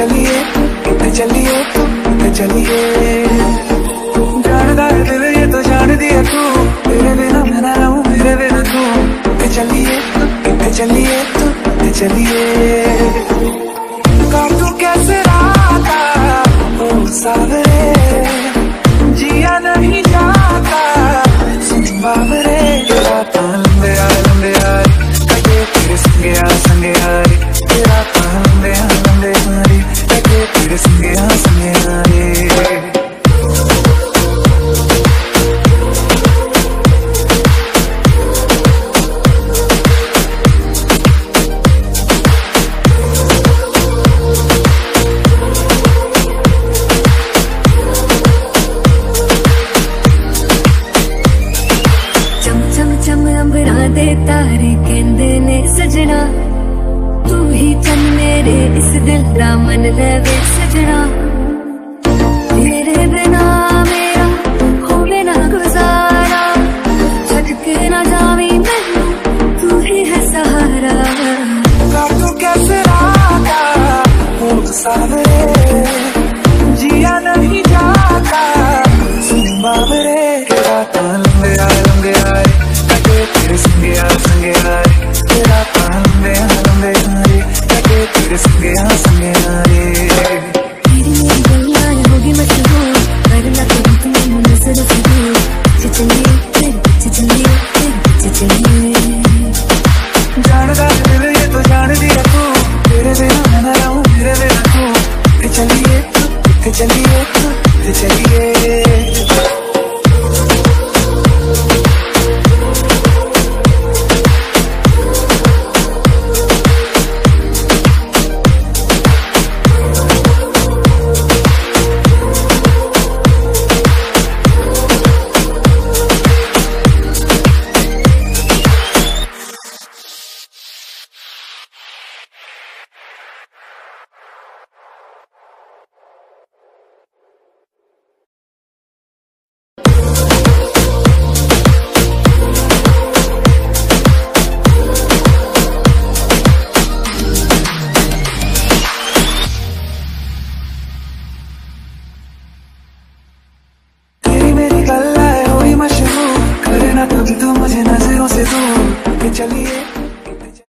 चलिए कितने चलिए कितने चलिए। जानदा है दिल ये तो जान दिया तू तेरे बिना मैं ना रहूँ, मेरे बिना तू। कितने चलिए कितने चलिए कितने चलिए। काटू कैसे राता ओ सावरे। जिया नहीं जाता सुन बाबरे तेरे संगे आ संगे आ रे ਚਮ ਚਮ ਚਮ ਅੰਬਰਾਂ ਦੇ ਤਾਰੇ ਕਹਿੰਦੇ ਨੇ ਸਜਣਾ ਤੂੰ ਹੀ ਚੰਨ ਮੇਰੇ ਇਸ ਦਿਲ ਦਾ ਮਨ बजना तेरे बिना मेरा गुजारा। झटके ना जावे मैं, तू ही है सहारा। तू कैसे Send me